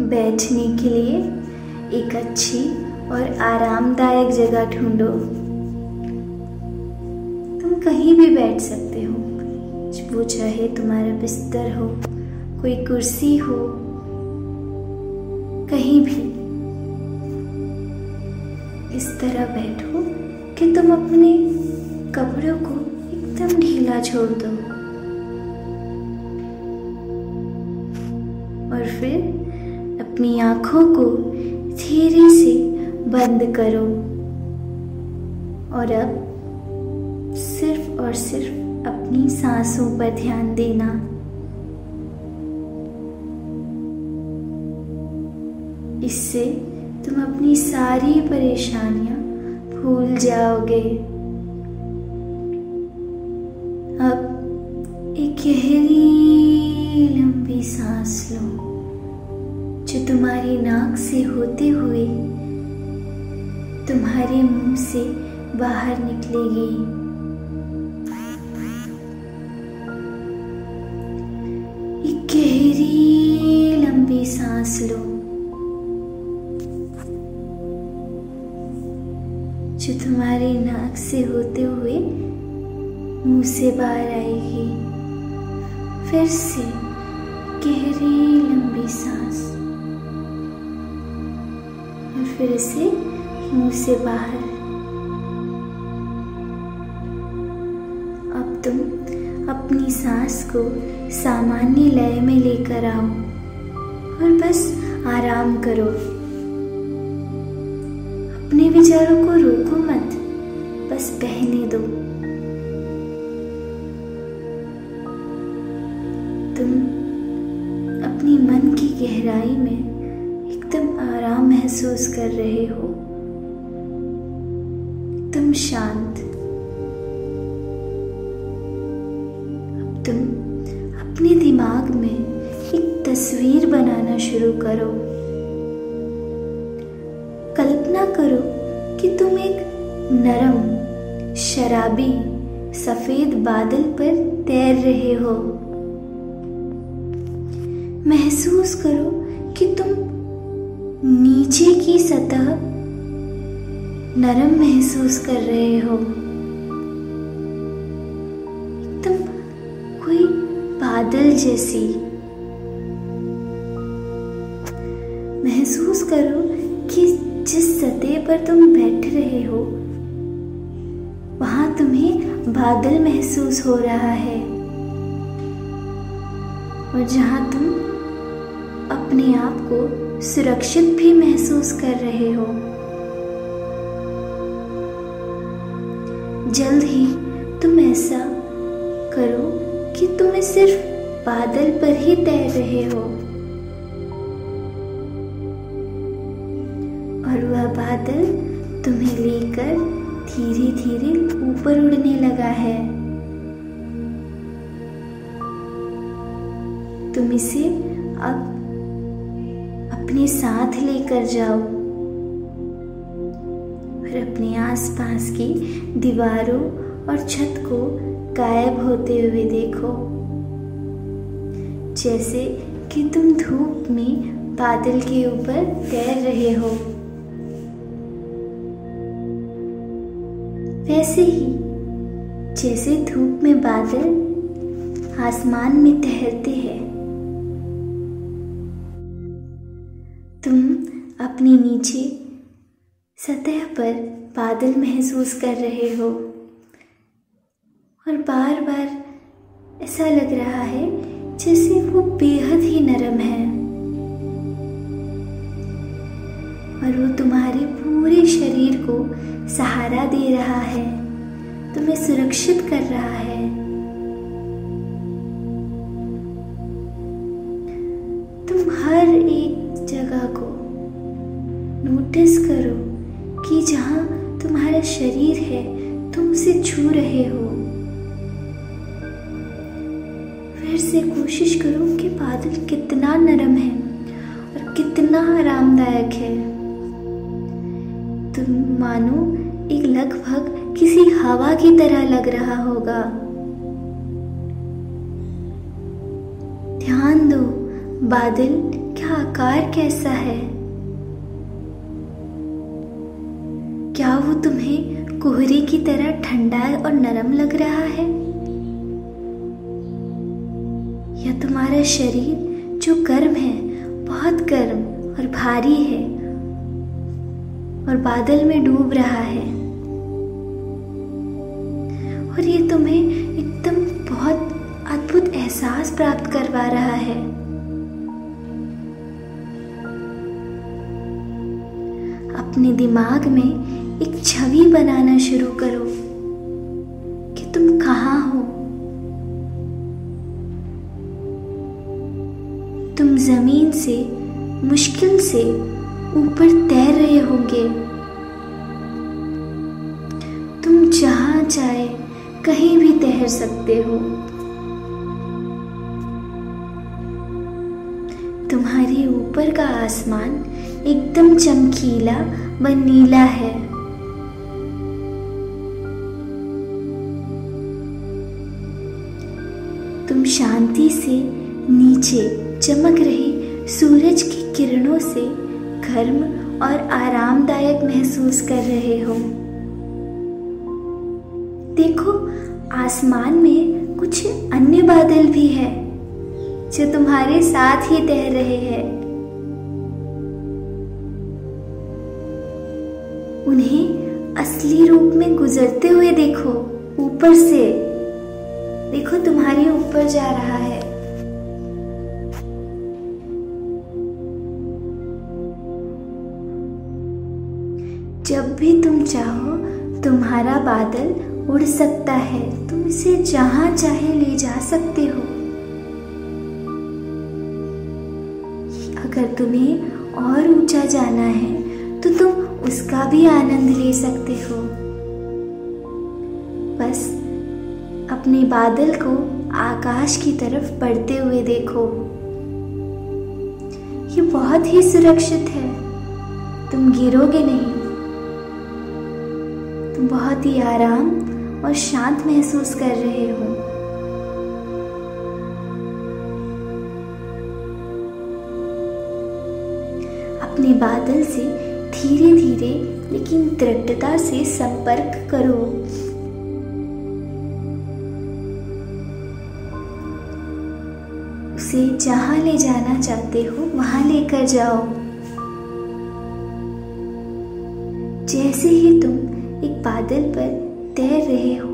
बैठने के लिए एक अच्छी और आरामदायक जगह ढूंढो। तुम कहीं भी बैठ सकते हो। वो चाहे तुम्हारा बिस्तर हो, कोई कुर्सी हो, कहीं भी। इस तरह बैठो कि तुम अपने कपड़ों को एकदम ढीला छोड़ दो। और फिर अपनी आँखों को धीरे से बंद करो। और अब सिर्फ़ और सिर्फ़ अपनी सांसों पर ध्यान देना। इससे तुम अपनी सारी परेशानियाँ भूल जाओगे। अब एक गहरी, लंबी सांस लो। तुम्हारी नाक से होते हुए तुम्हारे मुँह से बाहर निकलेगी। सांस लो। जो तुम्हारी नाक से होते हुए मुँह से बाहर आएगी। फिर से गहरी लंबी सांस। फिर से मुँह से बाहर। अब तुम अपनी सांस को सामान्य लय में लेकर आओ और बस आराम करो। अपने विचारों को रोको मत, बस बहने दो। तुम अपनी मन की गहराई में महसूस कर रहे हो। तुम शांत। अब तुम अपने दिमाग में एक तस्वीर बनाना शुरू करो। कल्पना करो कि तुम एक नरम, शराबी, सफ़ेद बादल पर तैर रहे हो। महसूस करो कि तुम नीचे की सतह नरम महसूस कर रहे हो। एकदम कोई बादल जैसी। महसूस करो कि जिस सतह पर तुम बैठ रहे हो, वहाँ तुम्हें बादल महसूस हो रहा है। और जहाँ तुम अपने आप को सुरक्षित भी महसूस कर रहे हो। जल्द ही तुम ऐसा करो कि तुम्हें सिर्फ़ बादल पर ही तैर रहे हो। और वह बादल तुम्हें लेकर धीरे धीरे ऊपर उड़ने लगा है। तुम इसे अब अपने साथ लेकर जाओ और अपने आसपास की दीवारों और छत को गायब होते हुए देखो। जैसे कि तुम धूप में बादल के ऊपर तैर रहे हो। वैसे ही जैसे धूप में बादल आसमान में तैरते हैं अपने नीचे सतह पर बादल महसूस कर रहे हो। और बार बार ऐसा लग रहा है जैसे वो बेहद ही नरम है। और वो तुम्हारे पूरे शरीर को सहारा दे रहा है, तुम्हें सुरक्षित कर रहा है। तुम हर एक नोटिस करो कि जहाँ तुम्हारा शरीर है तुम उसे छू रहे हो। फिर से कोशिश करो कि बादल कितना नरम है और कितना आरामदायक है। तुम मानो एक लगभग किसी हवा की तरह लग रहा होगा। ध्यान दो, बादल क्या आकार कैसा है? क्या वो तुम्हें कोहरे की तरह ठंडा और नरम लग रहा है? या तुम्हारा शरीर, जो गर्म है, बहुत गर्म और भारी है और बादल में डूब रहा है? और ये तुम्हें एकदम बहुत अद्भुत एहसास प्राप्त करवा रहा है। अपने दिमाग में एक छवि बनाना शुरू करो कि तुम कहाँ हो। तुम ज़मीन से, मुश्किल से ऊपर तैर रहे होंगे। तुम जहाँ चाहे कहीं भी तैर सकते हो। तुम्हारे ऊपर का आसमान एकदम चमकीला व नीला है। से नीचे चमक रही सूरज की किरणों से गर्म और आरामदायक महसूस कर रहे हो। देखो, आसमान में कुछ अन्य बादल भी है, जो तुम्हारे साथ ही तैर रहे हैं। उन्हें असली रूप में गुजरते हुए देखो, ऊपर से। देखो, तुम्हारे ऊपर जा रहा है। जब भी तुम चाहो, तुम्हारा बादल उड़ सकता है। तुम इसे जहाँ चाहे ले जा सकते हो। अगर तुम्हें और ऊँचा जाना है तो तुम उसका भी आनंद ले सकते हो। बस अपने बादल को आकाश की तरफ़ बढ़ते हुए देखो। ये बहुत ही सुरक्षित है। तुम गिरोगे नहीं। तुम बहुत ही आराम और शांत महसूस कर रहे हो। अपने बादल से धीरे धीरे लेकिन दृढ़ता से संपर्क करो। उसे जहाँ ले जाना चाहते हो, वहाँ लेकर जाओ। जैसे ही बादल पर तैर रहे हो।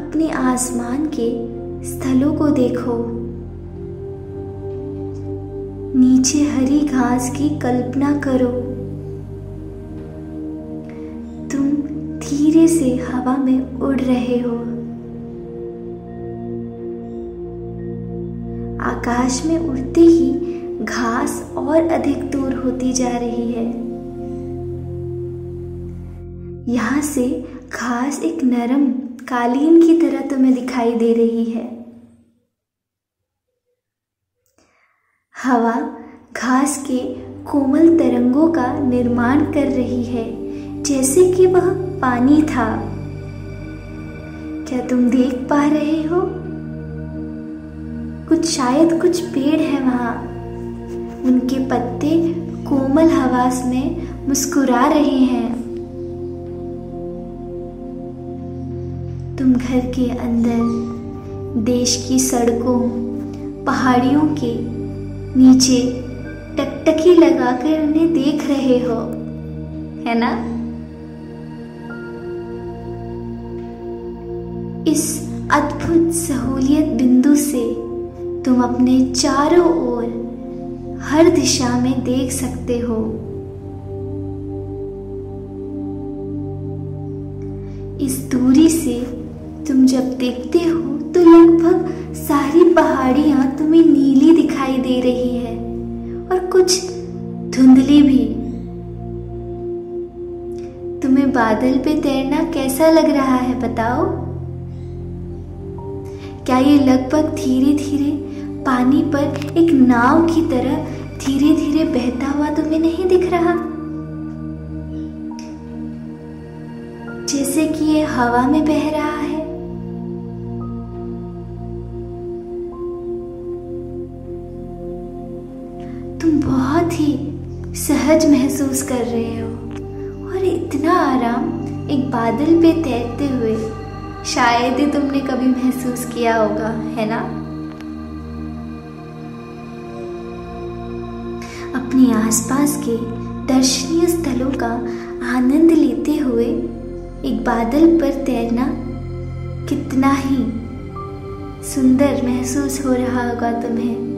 अपने आसमान के स्थलों को देखो। नीचे हरी घास की कल्पना करो। तुम धीरे से हवा में उड़ रहे हो। आकाश में उड़ते ही घास और अधिक दूर होती जा रही है। यहाँ से घास एक नरम, कालीन की तरह तुम्हें दिखाई दे रही है। हवा घास के कोमल तरंगों का निर्माण कर रही है, जैसे कि वह पानी था। क्या तुम देख पा रहे हो? कुछ शायद कुछ पेड़ है वहाँ। उनके पत्ते कोमल हवास में मुस्कुरा रहे हैं। तुम घर के अंदर, देश की सड़कों, पहाड़ियों के नीचे टकटकी लगाकर उन्हें देख रहे हो, है ना? इस अद्भुत सहूलियत बिंदु से तुम अपने चारों ओर हर दिशा में देख सकते हो। इस दूरी से तुम जब देखते हो तो लगभग सारी पहाड़ियाँ तुम्हें नीली दिखाई दे रही है और कुछ धुंधली भी। तुम्हें बादल पे तैरना कैसा लग रहा है बताओ? क्या ये लगभग धीरे धीरे पानी पर एक नाव की तरह धीरे धीरे बहता हुआ तुम्हें नहीं दिख रहा? जैसे कि ये हवा में बह रहा है। तुम बहुत ही सहज महसूस कर रहे हो। और इतना आराम एक बादल पे तैरते हुए शायद ही तुमने कभी महसूस किया होगा, है ना? अपने आसपास के दर्शनीय स्थलों का आनंद लेते हुए एक बादल पर तैरना कितना ही सुंदर महसूस हो रहा होगा तुम्हें।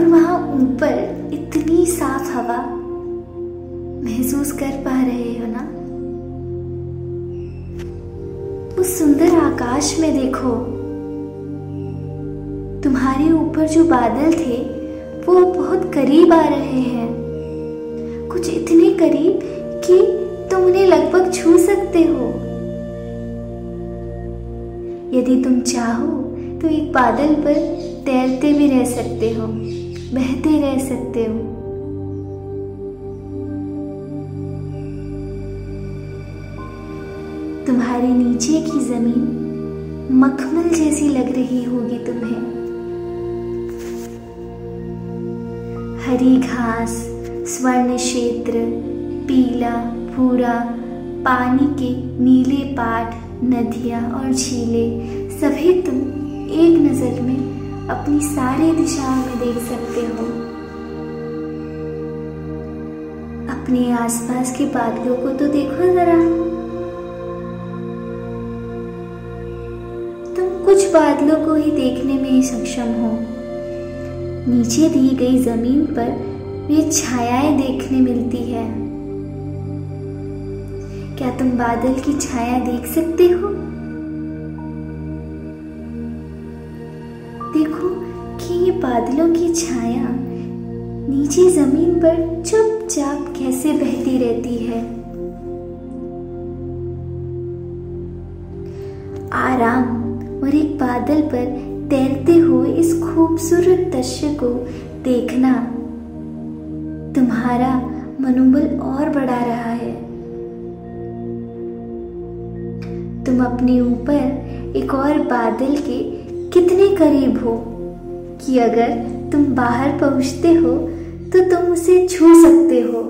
और वहाँ ऊपर इतनी साफ़ हवा महसूस कर पा रहे हो ना? उस सुंदर आकाश में देखो। तुम्हारे ऊपर जो बादल थे, वो बहुत करीब आ रहे हैं। कुछ इतने करीब कि तुम उन्हें लगभग छू सकते हो। यदि तुम चाहो तो एक बादल पर तैरते भी रह सकते हो। बहते रह सकते हो। तुम्हारे नीचे की ज़मीन मखमल जैसी लग रही होगी तुम्हें। हरी घास, स्वर्ण क्षेत्र, पीला, भूरा, पानी के नीले पाठ नदियाँ और झीलें, सभी तुम एक नज़र में अपनी सारी दिशाओं में देख सकते हो। अपने आसपास के बादलों को तो देखो जरा। तुम कुछ बादलों को ही देखने में ही सक्षम हो। नीचे दी गई ज़मीन पर वे छायाएँ देखने मिलती है। क्या तुम बादल की छाया देख सकते हो? बादलों की छाया नीचे ज़मीन पर चुपचाप कैसे बहती रहती है। आराम और एक बादल पर तैरते हुए इस खूबसूरत दृश्य को देखना तुम्हारा मनोबल और बढ़ा रहा है। तुम अपने ऊपर एक और बादल के कितने करीब हो? कि अगर तुम बाहर पहुँचते हो तो तुम उसे छू सकते हो।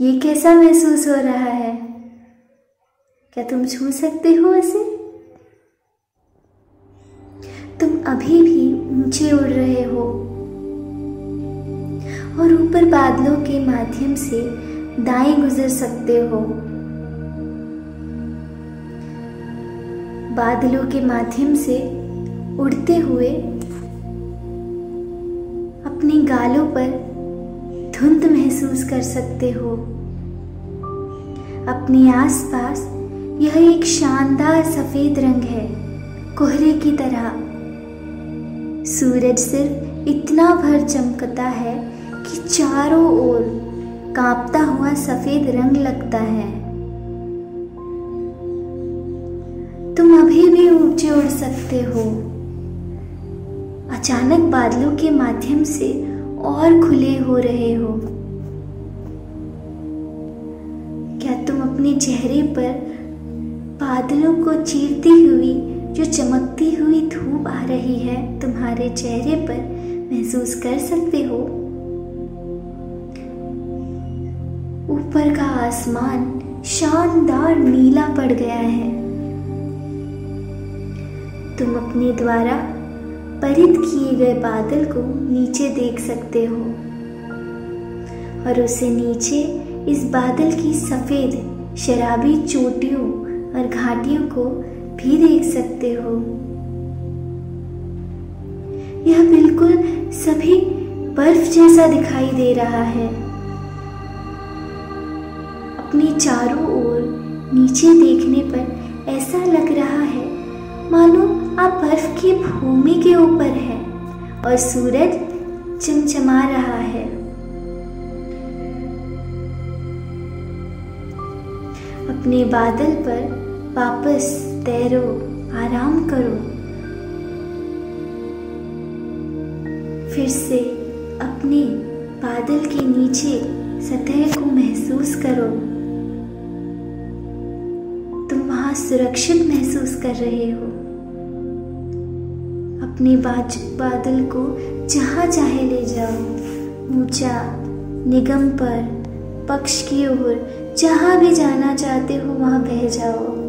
ये कैसा महसूस हो रहा है? क्या तुम छू सकते हो इसे तुम अभी भी ऊँचे उड़ रहे हो। और ऊपर बादलों के माध्यम से दाएँ गुजर सकते हो। बादलों के माध्यम से उड़ते हुए गालों पर धुंध महसूस कर सकते हो। अपने आसपास यह एक शानदार सफ़ेद रंग है, कोहरे की तरह। सूरज सिर्फ़ इतना भर चमकता है कि चारों ओर कांपता हुआ सफ़ेद रंग लगता है। तुम अभी भी ऊँचे उड़ सकते हो। अचानक बादलों के माध्यम से और खुले हो रहे हो। क्या तुम अपने चेहरे पर बादलों को चीरती हुई, जो चमकती हुई धूप आ रही है, तुम्हारे चेहरे पर महसूस कर सकते हो? ऊपर का आसमान शानदार नीला पड़ गया है। तुम अपने द्वारा परित किए गए बादल को नीचे देख सकते हो। और उसे नीचे इस बादल की सफ़ेद, शराबी चोटियों और घाटियों को भी देख सकते हो। यह बिल्कुल सभी बर्फ़ जैसा दिखाई दे रहा है। अपने चारों ओर नीचे देखने पर ऐसा लग रहा है, मानो आप बर्फ़ की भूमि के ऊपर है और सूरज चमचमा रहा है। अपने बादल पर वापस तैरो, आराम करो। फिर से अपने बादल के नीचे सतह को महसूस करो। तुम वहाँ सुरक्षित महसूस कर रहे हो। अपने बाज, बादल को जहाँ चाहे ले जाओ। ऊँचा निगम पर पक्ष की ओर जहाँ भी जाना चाहते हो, वहाँ बह जाओ।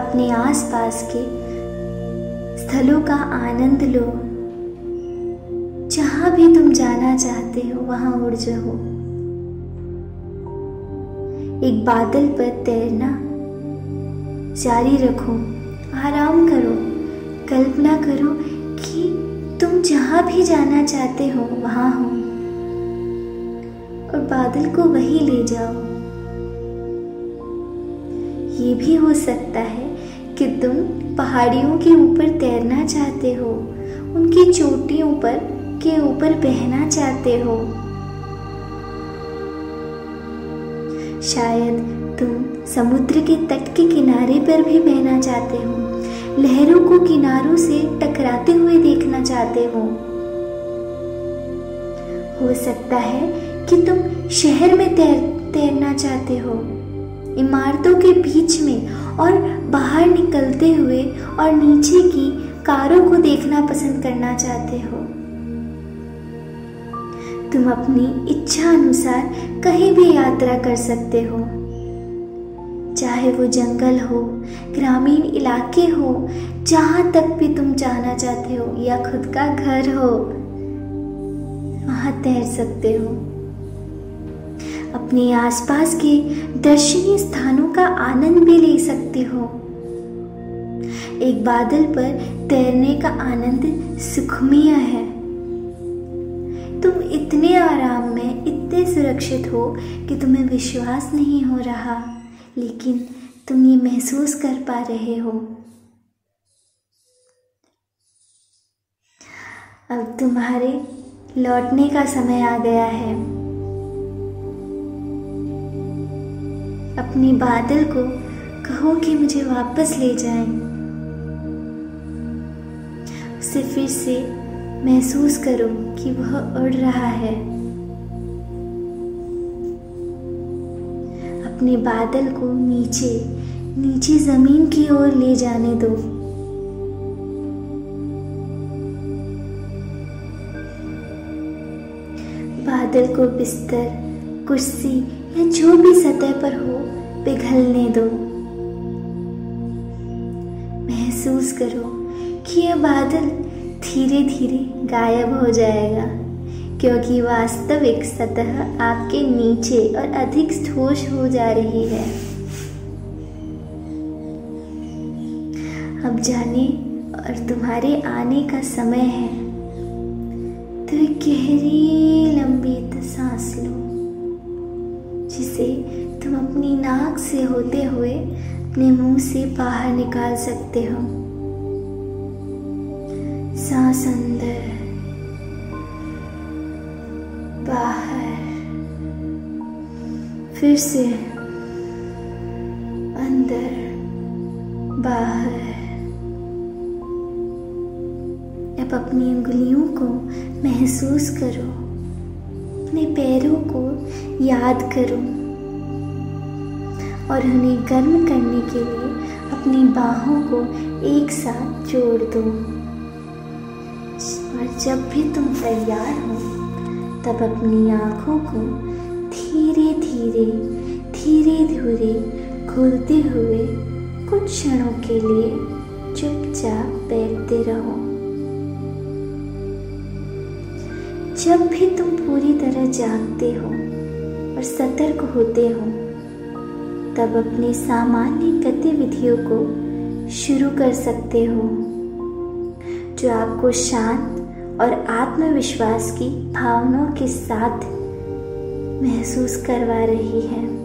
अपने आसपास के स्थलों का आनंद लो। जहाँ भी तुम जाना चाहते हो, वहाँ उड़ जाओ। एक बादल पर तैरना जारी रखो। आराम करो, कल्पना करो कि तुम जहाँ भी जाना चाहते हो, वहाँ हो। और बादल को वही ले जाओ। ये भी हो सकता है कि तुम पहाड़ियों के ऊपर तैरना चाहते हो, उनकी चोटियों पर, के ऊपर बहना चाहते हो। शायद समुद्र के तट के किनारे पर भी बहना चाहते हो। लहरों को किनारों से टकराते हुए देखना चाहते हो। हो सकता है कि तुम शहर में तैर, तैरना चाहते हो। इमारतों के बीच में और बाहर निकलते हुए और नीचे की कारों को देखना पसंद करना चाहते हो। तुम अपनी इच्छा अनुसार कहीं भी यात्रा कर सकते हो। चाहे वो जंगल हो, ग्रामीण इलाके हो, जहाँ तक भी तुम जाना चाहते हो या खुद का घर हो, वहाँ तैर सकते हो। अपने आसपास के दर्शनीय स्थानों का आनंद भी ले सकते हो। एक बादल पर तैरने का आनंद सुखमय है। तुम इतने आराम में, इतने सुरक्षित हो कि तुम्हें विश्वास नहीं हो रहा। लेकिन तुम ये महसूस कर पा रहे हो। अब तुम्हारे लौटने का समय आ गया है। अपने बादल को कहो कि मुझे वापस ले जाएँ। उसे फिर से महसूस करो कि वह उड़ रहा है। अपने बादल को नीचे नीचे ज़मीन की ओर ले जाने दो। बादल को बिस्तर, कुर्सी या जो भी सतह पर हो, पिघलने दो। महसूस करो कि यह बादल धीरे धीरे गायब हो जाएगा। क्योंकि वास्तविक सतह आपके नीचे और अधिक ठोस हो जा रही है। अब जाने और तुम्हारे आने का समय है। तो गहरी लंबी सांस लो, जिसे तुम अपनी नाक से होते हुए अपने मुँह से बाहर निकाल सकते हो। सांस अंदर। बाहर। फिर से अंदर, बाहर। अब अपनी उंगलियों को महसूस करो। अपने पैरों को याद करो। और उन्हें गर्म करने के लिए अपनी बाहों को एक साथ जोड़ दो। और जब भी तुम तैयार हो तब अपनी आँखों को धीरे धीरे धीरे धीरे खोलते हुए कुछ क्षणों के लिए चुपचाप बैठते रहो। जब भी तुम पूरी तरह जागते हो और सतर्क होते हो, तब अपनी सामान्य गतिविधियों को शुरू कर सकते हो, जो आपको शांत और आत्मविश्वास की भावनाओं के साथ महसूस करवा रही है।